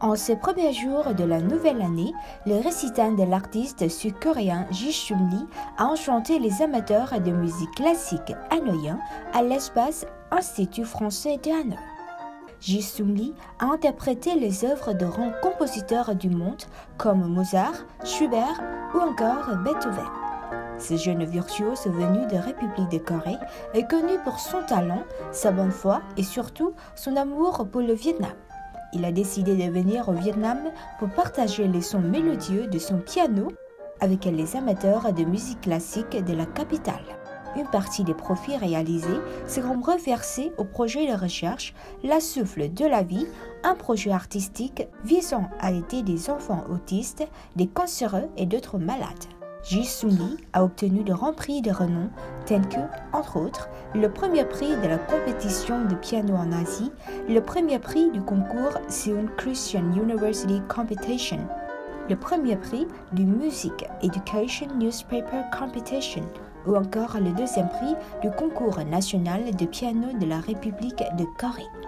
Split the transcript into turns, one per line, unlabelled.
En ces premiers jours de la nouvelle année, le récital de l'artiste sud-coréen Ji Lee a enchanté les amateurs de musique classique hanoïens à l'espace Institut français de Hanoï. Ji Sung Lee a interprété les œuvres de grands compositeurs du monde comme Mozart, Schubert ou encore Beethoven. Ce jeune virtuose venu de République de Corée est connu pour son talent, sa bonne foi et surtout son amour pour le Vietnam. Il a décidé de venir au Vietnam pour partager les sons mélodieux de son piano avec les amateurs de musique classique de la capitale. Une partie des profits réalisés seront reversés au projet de recherche La Souffle de la vie, un projet artistique visant à aider des enfants autistes, des cancéreux et d'autres malades. Sung Lee a obtenu de grands prix de renom tels que, entre autres, le premier prix de la compétition de piano en Asie, le premier prix du concours Seoul Christian University Competition, le premier prix du Music Education Newspaper Competition ou encore le deuxième prix du concours national de piano de la République de Corée.